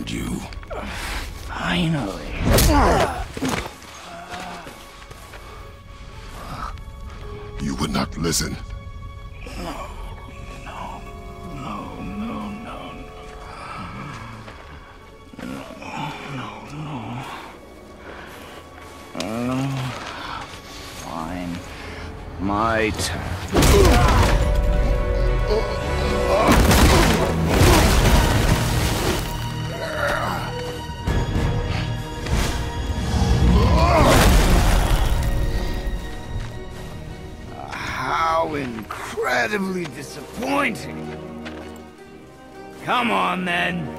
I warned you. Finally. You would not listen. Disappointing. Come on, then.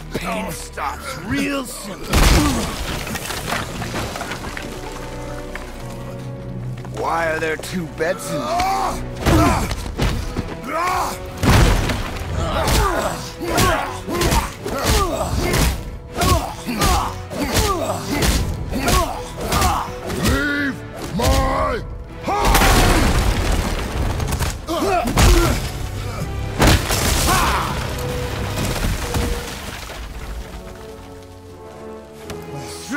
Want. Pain stops real simple. Why are there two beds in Leave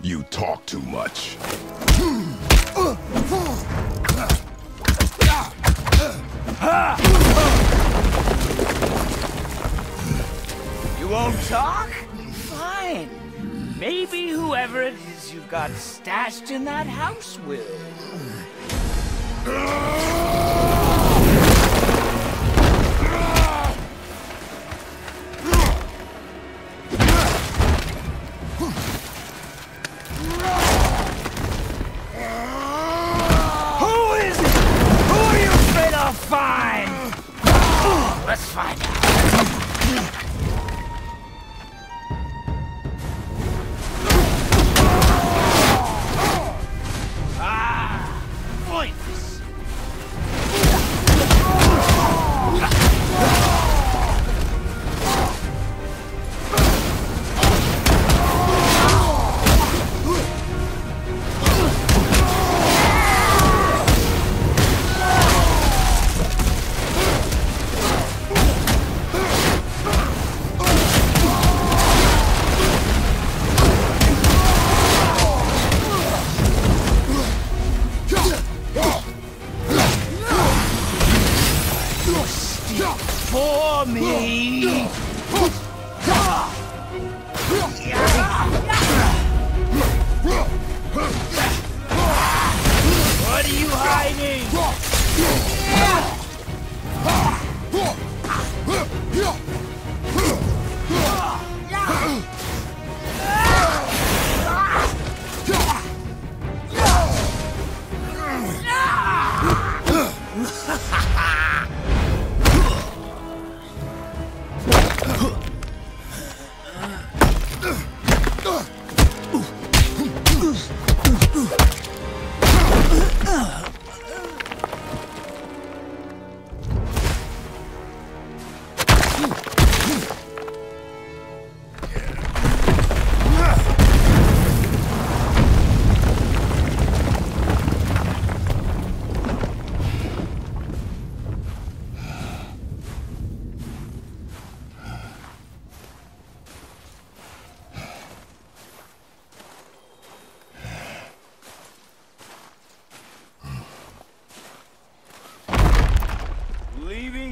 You talk too much. You won't talk? Fine. Maybe whoever it is you've got stashed in that house will. Let's find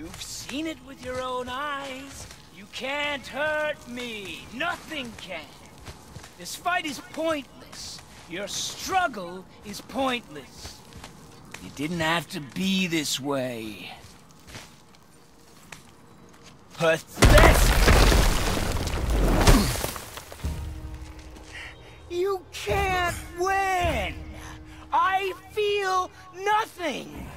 You've seen it with your own eyes. You can't hurt me. Nothing can. This fight is pointless. Your struggle is pointless. It didn't have to be this way. Pathetic! You can't win! I feel nothing!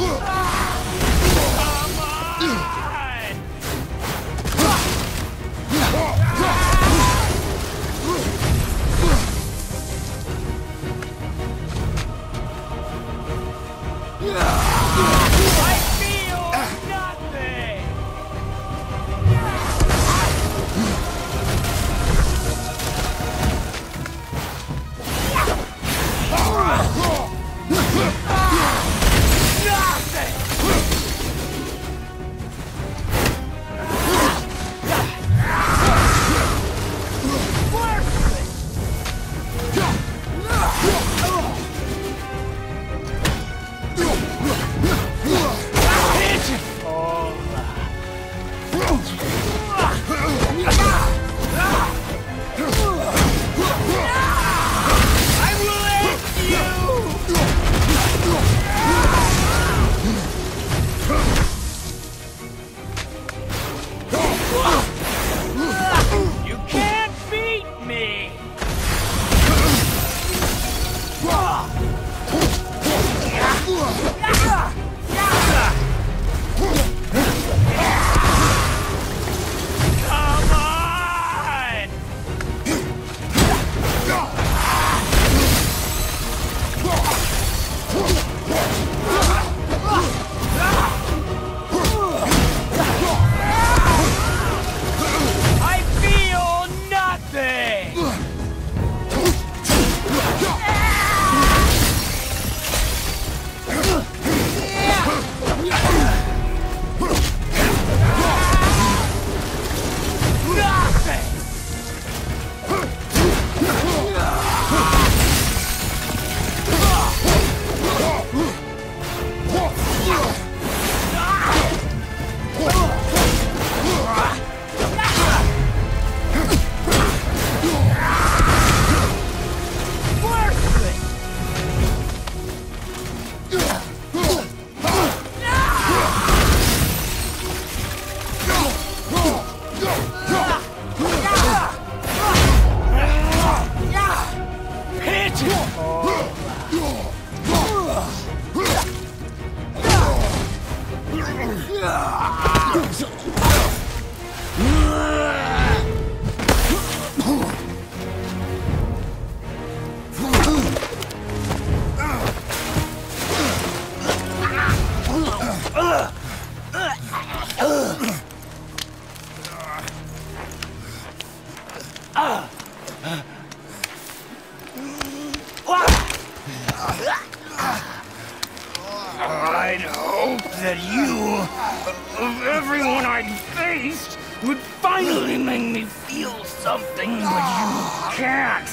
我操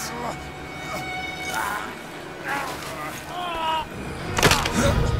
Oh, my God.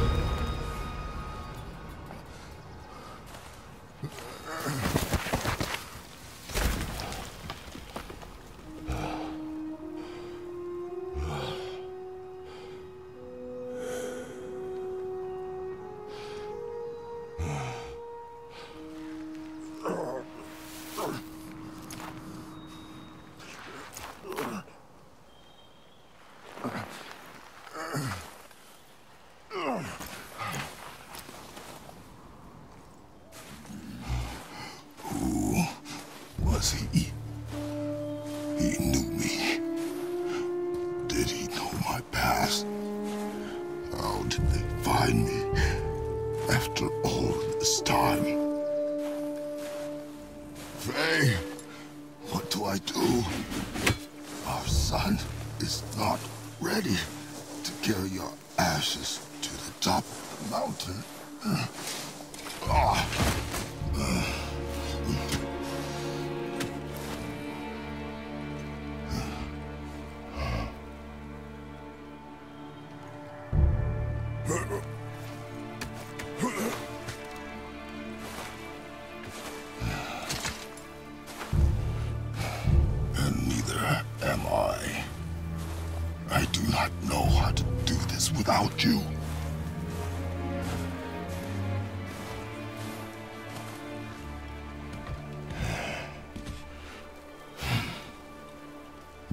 To carry your ashes to the top of the mountain. Ah. Without you.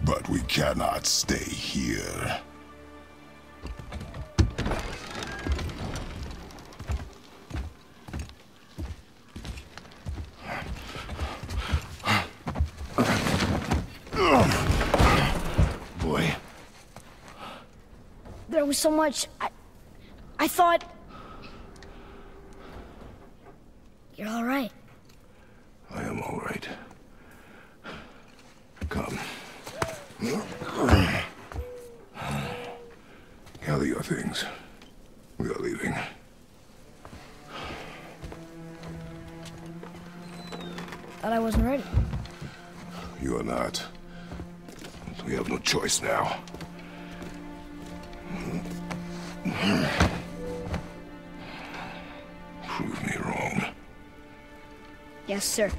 But we cannot stay here. So much. I, I thought. You're all right. I am all right. Come. Gather your things. We are leaving. Thought I wasn't ready. You are not. We have no choice now. Hmm. Prove me wrong. Yes, sir.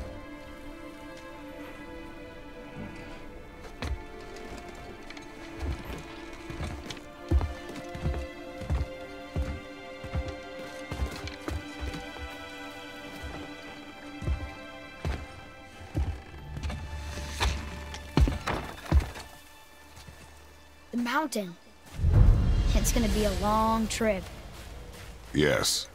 The mountain. Gonna be a long trip. Yes.